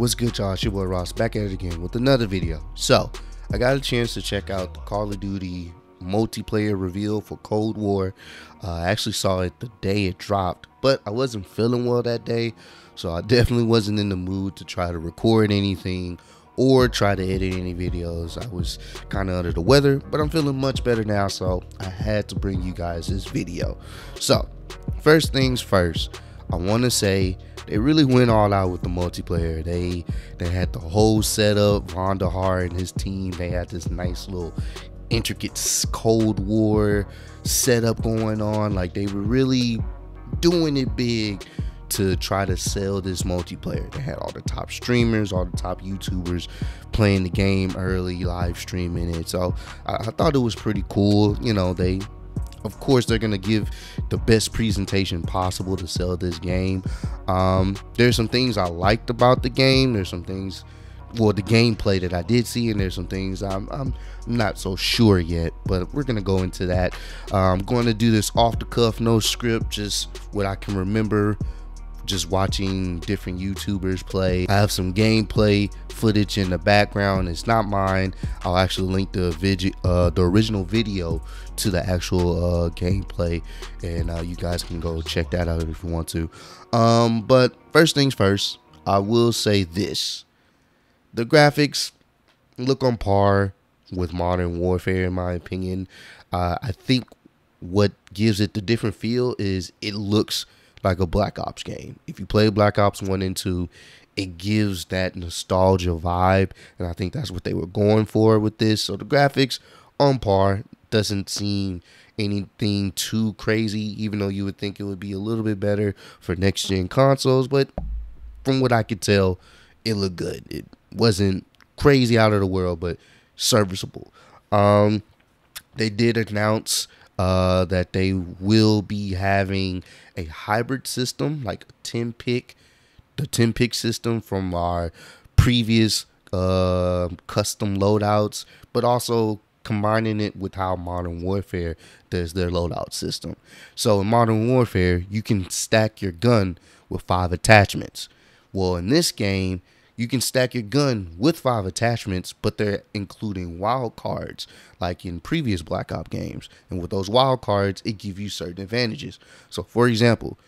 What's good, y'all? It's your boy Ross back at it again with another video. So, I got a chance to check out the Call of Duty multiplayer reveal for Cold War. Uh, I actually saw it the day it dropped, but I wasn't feeling well that day, so I definitely wasn't in the mood to try to record anything or try to edit any videos. I was kind of under the weather, but I'm feeling much better now, so I had to bring you guys this video. So, first things first, I want to say they really went all out with the multiplayer. They they had the whole setup. Vonderhaar and his team. They had this nice little intricate Cold War setup going on. Like they were really doing it big to try to sell this multiplayer. They had all the top streamers, all the top YouTubers playing the game early, live streaming it. So I, I thought it was pretty cool. You know, they of course they're gonna give the best presentation possible to sell this game. Um, there's some things i liked about the game. There's some things well the gameplay that i did see and there's some things i'm, I'm not so sure yet but we're gonna go into that. Uh, i'm going to do this off the cuff no script just what i can remember just watching different YouTubers play. I have some gameplay footage in the background. It's not mine. I'll actually link the video, uh, the original video to the actual uh, gameplay, and uh, you guys can go check that out if you want to. Um, but first things first, I will say this: the graphics look on par with Modern Warfare, in my opinion. Uh, I think what gives it the different feel is it looks like a Black Ops game. If you play Black Ops 1 and 2, it gives that nostalgia vibe, and I think that's what they were going for with this. So the graphics on par doesn't seem anything too crazy, even though you would think it would be a little bit better for next gen consoles. But from what I could tell, it looked good. It wasn't crazy out of the world, but serviceable. Um, they did announce uh, that they will be having a hybrid system, like 10 pick, the 10 pick system from our previous uh, custom loadouts, but also combining it with how Modern Warfare does their loadout system. So in Modern Warfare, you can stack your gun with five attachments. Well, in this game, you can stack your gun with five attachments, but they're including wild cards, like in previous Black Ops games. And with those wild cards, it gives you certain advantages. So, for example,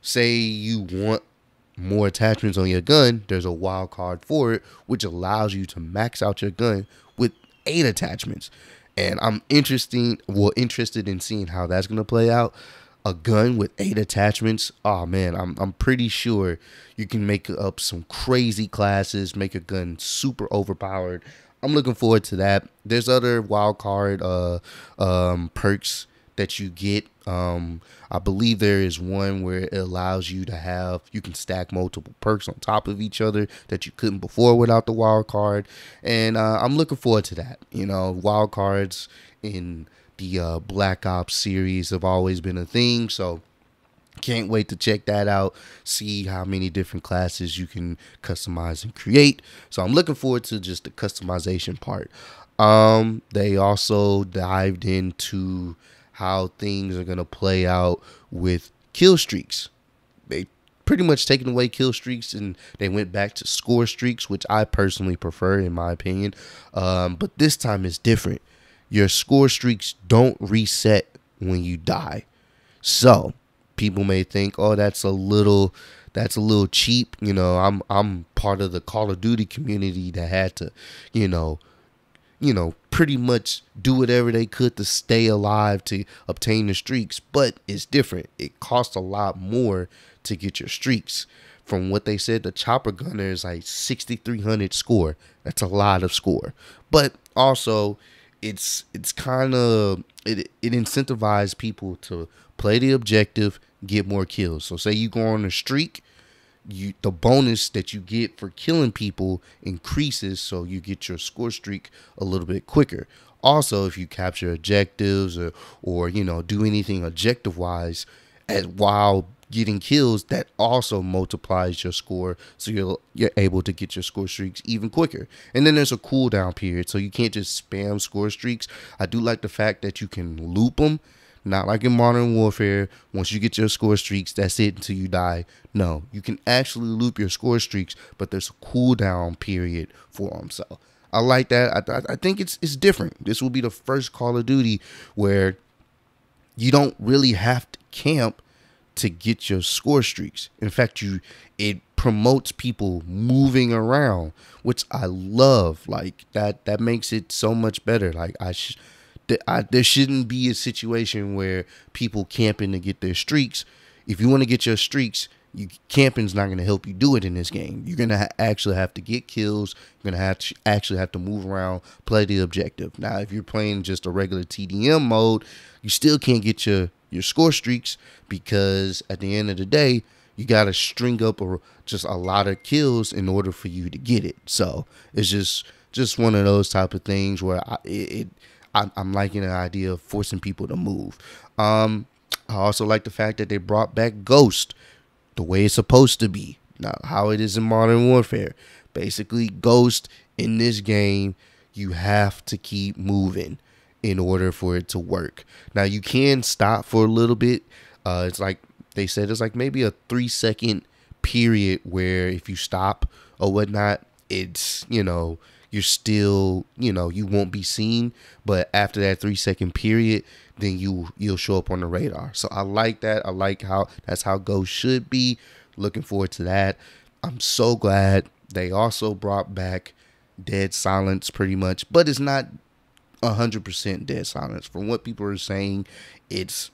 say you want more attachments on your gun, there's a wild card for it, which allows you to max out your gun with eight attachments. And I'm interesting, well, interested in seeing how that's gonna play out a gun with eight attachments, oh man, I'm I'm pretty sure you can make up some crazy classes, make a gun super overpowered. I'm looking forward to that. There's other wild card uh, um, perks that you get. Um, I believe there is one where it allows you to have you can stack multiple perks on top of each other that you couldn't before without the wild card, and uh, I'm looking forward to that. You know, wild cards in the uh, Black Ops series have always been a thing. So can't wait to check that out, see how many different classes you can customize and create. So I'm looking forward to just the customization part. Um, they also dived into how things are gonna play out with kill streaks. They pretty much taken away kill streaks and they went back to score streaks, which I personally prefer in my opinion. Um, but this time is different your score streaks don't reset when you die. So people may think, oh, that's a little that's a little cheap. You know, I'm I'm part of the Call of Duty community that had to, you know, you know, pretty much do whatever they could to stay alive to obtain the streaks. But it's different. It costs a lot more to get your streaks. From what they said, the chopper gunner is like 6,300 score. That's a lot of score. But also, it's it's kind of it it incentivizes people to play the objective, get more kills. So say you go on a streak, you the bonus that you get for killing people increases, so you get your score streak a little bit quicker. Also, if you capture objectives or or you know do anything objective wise, as while getting kills, that also multiplies your score, so you're you're able to get your score streaks even quicker. And then there's a cooldown period, so you can't just spam score streaks. I do like the fact that you can loop them. Not like in Modern Warfare, once you get your score streaks, that's it until you die. No, you can actually loop your score streaks, but there's a cooldown period for them. So I like that. I, I think it's it's different. This will be the first Call of Duty where you don't really have to camp to get your score streaks. In fact, you it promotes people moving around, which I love. Like that that makes it so much better. Like I sh- I, there shouldn't be a situation where people camping to get their streaks. If you want to get your streaks, you camping's not going to help you do it in this game. You're going to ha- actually have to get kills. You're going to have to actually have to move around, play the objective. Now, if you're playing just a regular TDM mode, you still can't get your your score streaks because at the end of the day, you got to string up a, just a lot of kills in order for you to get it. So it's just just one of those type of things where I, it, it I, am liking the idea of forcing people to move. Um, I also like the fact that they brought back Ghost the way it's supposed to be, not how it is in Modern Warfare. Basically, Ghost in this game, you have to keep moving in order for it to work. Now you can stop for a little bit. Uh, it's like they said it's like maybe a three second period where if you stop or whatnot, it's you know you're still you know you won't be seen. But after that three second period, then you you'll show up on the radar. So I like that. I like how that's how Ghost should be. Looking forward to that. I'm so glad they also brought back Dead Silence pretty much, but it's not 100% dead silence. From what people are saying, it's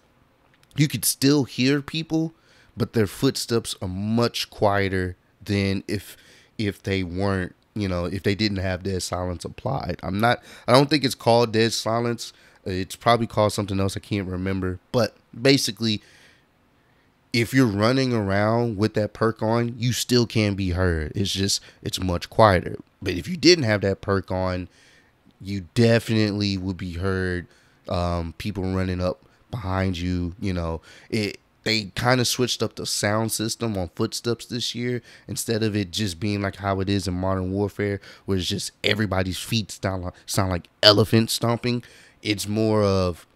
you could still hear people, but their footsteps are much quieter than if if they weren't, you know, if they didn't have dead silence applied. I'm not I don't think it's called dead silence. It's probably called something else I can't remember, but basically if you're running around with that perk on, you still can be heard. It's just it's much quieter. But if you didn't have that perk on, you definitely would be heard. Um, people running up behind you. You know, it. They kind of switched up the sound system on footsteps this year instead of it just being like how it is in Modern Warfare, where it's just everybody's feet sound like, sound like elephant stomping. It's more of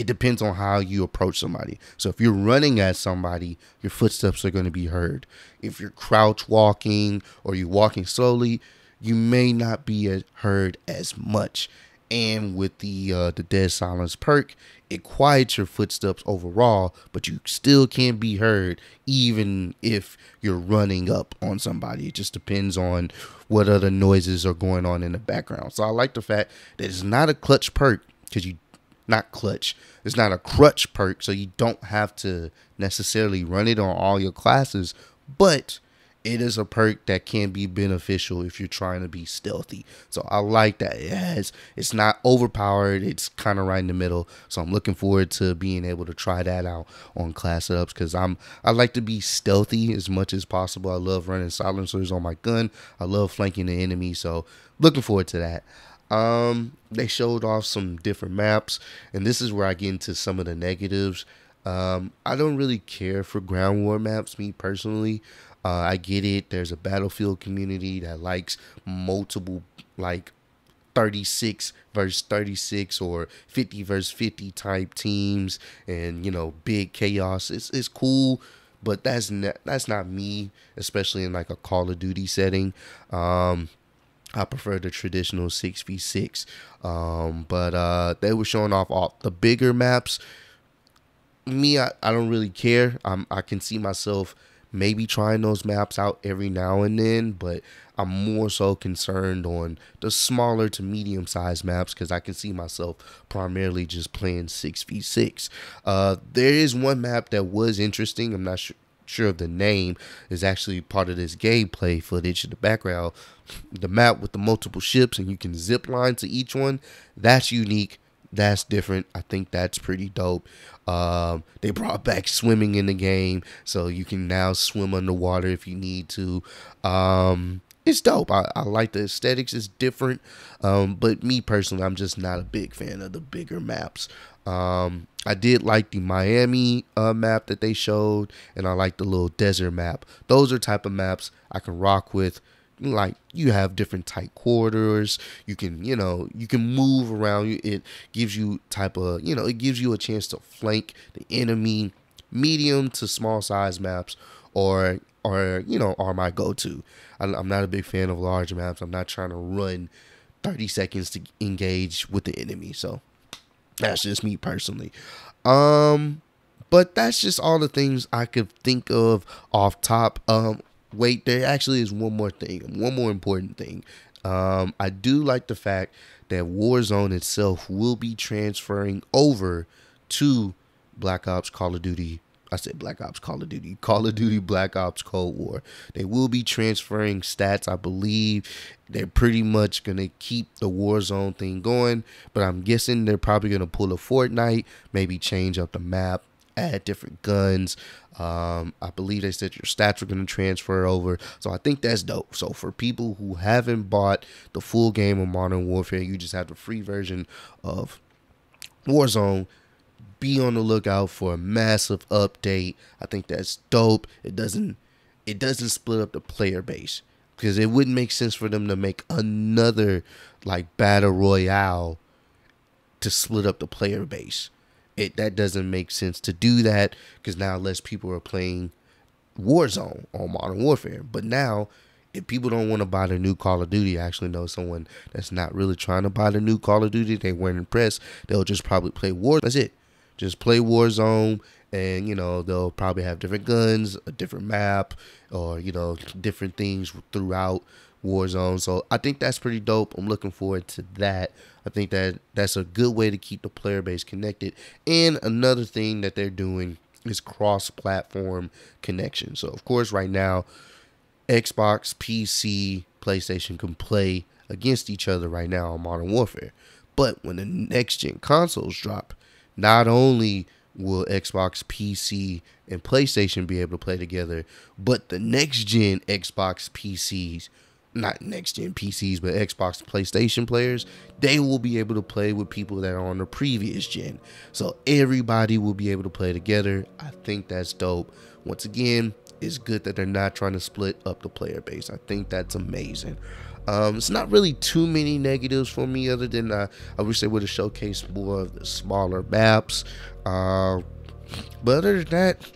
it depends on how you approach somebody. So if you're running at somebody, your footsteps are going to be heard. If you're crouch walking or you're walking slowly, you may not be heard as much. And with the uh, the dead silence perk, it quiets your footsteps overall, but you still can be heard even if you're running up on somebody. It just depends on what other noises are going on in the background. So I like the fact that it's not a clutch perk because you not clutch. It's not a crutch perk, so you don't have to necessarily run it on all your classes, but it is a perk that can be beneficial if you're trying to be stealthy. So I like that. It has it's not overpowered. It's kind of right in the middle. So I'm looking forward to being able to try that out on class setups because I'm I like to be stealthy as much as possible. I love running silencers on my gun. I love flanking the enemy. So looking forward to that. Um, they showed off some different maps, and this is where I get into some of the negatives. Um, I don't really care for ground war maps, me personally. Uh, I get it. There's a battlefield community that likes multiple, like 36 versus 36 or 50 versus 50 type teams and you know big chaos. It's, it's cool but that's not that's not me especially in like a call of duty setting. Um I prefer the traditional 6v6 um, but uh, they were showing off all the bigger maps. Me I, I don't really care. I'm, I can see myself maybe trying those maps out every now and then, but I'm more so concerned on the smaller to medium sized maps because I can see myself primarily just playing 6v6. Uh, there is one map that was interesting. I'm not sure sure of the name is actually part of this gameplay footage in the background. The map with the multiple ships and you can zip line to each one. That's unique that's different. I think that's pretty dope. Um, they brought back swimming in the game, so you can now swim underwater if you need to. Um, it's dope. I, I like the aesthetics. It's different. Um, but me personally, I'm just not a big fan of the bigger maps. Um, I did like the Miami uh, map that they showed, and I like the little desert map. Those are type of maps I can rock with like you have different tight quarters. You can you know you can move around. It gives you type of you know it gives you a chance to flank the enemy medium to small size maps or or you know are my go-to. I'm not a big fan of large maps. I'm not trying to run 30 seconds to engage with the enemy. So that's just me personally. Um but that's just all the things i could think of off top. Um wait, there actually is one more thing, one more important thing. Um, I do like the fact that Warzone itself will be transferring over to Black Ops Call of Duty. I said Black Ops Call of Duty, Call of Duty Black Ops Cold War. They will be transferring stats, I believe. They're pretty much going to keep the Warzone thing going, but I'm guessing they're probably going to pull a Fortnite, maybe change up the map, add different guns. Um, I believe they said your stats are going to transfer over. So I think that's dope. So for people who haven't bought the full game of Modern Warfare, you just have the free version of Warzone. Be on the lookout for a massive update. I think that's dope. It doesn't it doesn't split up the player base because it wouldn't make sense for them to make another like battle royale to split up the player base it that doesn't make sense to do that because now less people are playing Warzone or Modern Warfare. But now, if people don't want to buy the new Call of Duty, I actually know someone that's not really trying to buy the new Call of Duty. They weren't impressed. They'll just probably play War. That's it. Just play Warzone, and you know they'll probably have different guns, a different map, or you know different things throughout Warzone. So I think that's pretty dope. I'm looking forward to that. I think that that's a good way to keep the player base connected. And another thing that they're doing is cross-platform connection. So of course, right now, Xbox, PC, PlayStation can play against each other right now on Modern Warfare. But when the next gen consoles drop, not only will Xbox, PC, and PlayStation be able to play together, but the next gen Xbox PCs not next gen PCs, but Xbox PlayStation players, they will be able to play with people that are on the previous gen. So everybody will be able to play together. I think that's dope. Once again, it's good that they're not trying to split up the player base. I think that's amazing. Um, it's not really too many negatives for me, other than uh, I wish they would have showcased more of the smaller maps. Uh, but other than that,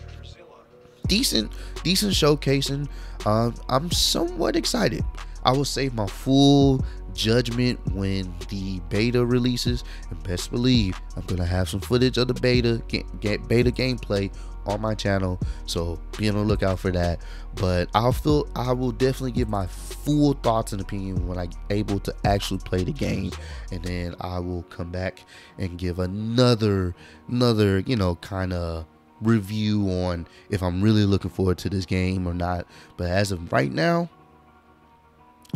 decent, decent showcasing. Uh, I'm somewhat excited. I will save my full judgment when the beta releases, and best believe I'm gonna have some footage of the beta, get, get beta gameplay on my channel. So be on the lookout for that. But I'll feel I will definitely give my full thoughts and opinion when I'm able to actually play the game, and then I will come back and give another another you know kind of review on if I'm really looking forward to this game or not. But as of right now,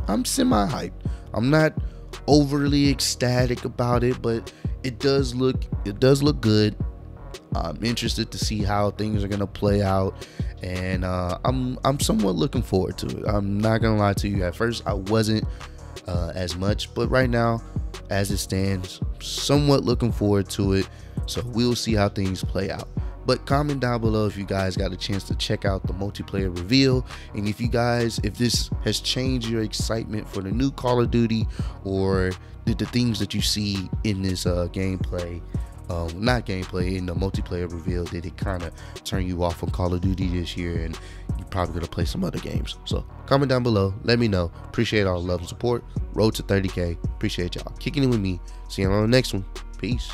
I'm semi hyped. I'm not overly ecstatic about it, but it does look it does look good. I'm interested to see how things are gonna play out, and uh, I'm I'm somewhat looking forward to it. I'm not gonna lie to you. At first, I wasn't uh, as much, but right now, as it stands, somewhat looking forward to it. So we'll see how things play out. But comment down below if you guys got a chance to check out the multiplayer reveal. And if you guys, if this has changed your excitement for the new Call of Duty or the, the things that you see in this uh, gameplay. Um, not gameplay in the multiplayer reveal did it kind of turn you off on Call of Duty this year and you're probably gonna play some other games. So comment down below let me know. Appreciate all the love and support. Road to 30k appreciate y'all. Kicking it with me. See you on the next one. Peace